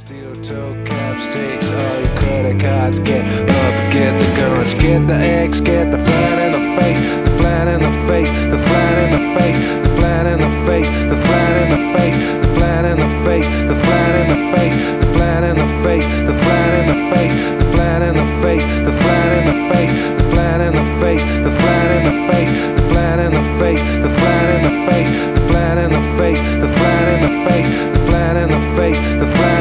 Steel toe caps, takes all your credit cards. Get up, get the guns, get the eggs, get the flat in the face, the flat in the face, the flat in the face, the flat in the face, the flat in the face, the flat in the face, the flat in the face, the flat in the face, the flat in the face, the flat in the face, the flat in the face, the flat in the face, the flat in the face, the flat in the face, the flat in the face, the flat in the face, the flat in the face, the flat in the face, the flat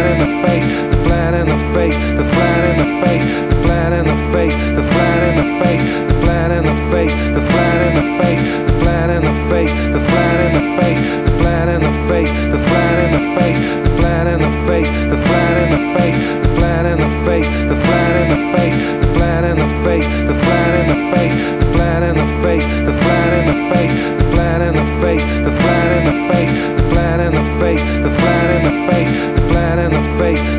flat in the face, the flat in the face, the flat in the face, the flat in the face, the flat in the face, the flat in the face, the flat in the face, the flat in the face, the flat in the face, the flat in the face, the flat in the face, the flat in the face, the flat in the face, the flat in the face, the flat in the face, the flat in the face, the flat in the face, the flat in the face,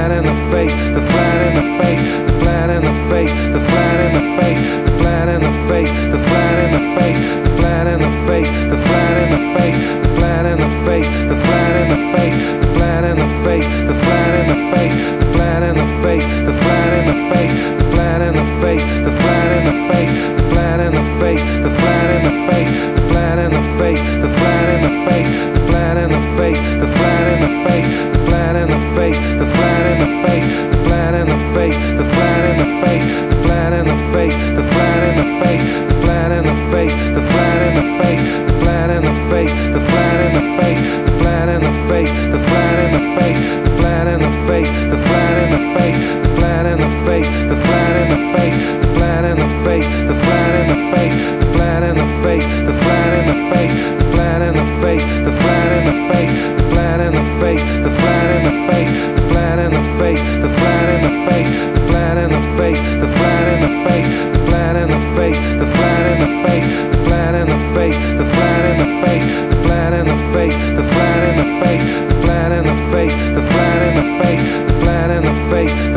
flat in the face, the flat in the face, the flat in the face, the flat in the face, the flat in the face, the flat in the face, the flat in the face, the flat in the face, the flat in the face, the flat in the face, the flat in the face, the flat in the face, the flat in the face, the flat in the face, the flat in the face, the flat in the face, the flat in the face, the flat in the face, flat in the face, the flat in the face, the flat in the face, the flat in the face, the flat in the face, the flat in the face, the flat in the face, the flat in the face, the flat in the face, the flat in the face, the flat in the face, the flat in the face, the flat in the face, the flat in the face, the flat in the face, the flat in the face, the flat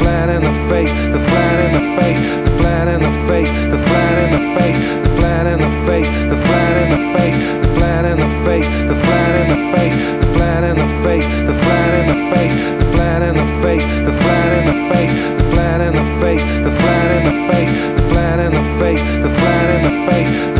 flat in the face, the flat in the face, the flat in the face, the flat in the face, the flat in the face, the flat in the face, the flat in the face, the flat in the face, the flat in the face, the flat in the face, the flat in the face, the flat in the face, the flat in the face, the flat in the face, the flat in the face, the flat in the face,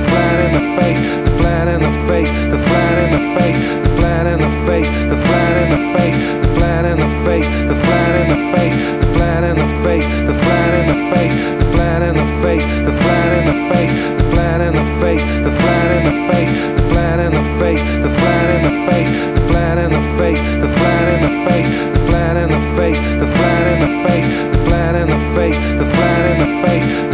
face, the flat in the face, the flat in the face, the flat in the face, the flat in the face, the flat in the face, the flat in the face, the flat in the face, the flat in the face, the flat in the face, the flat in the face, the flat in the face, the flat in the face, the flat in the face, the flat in the face,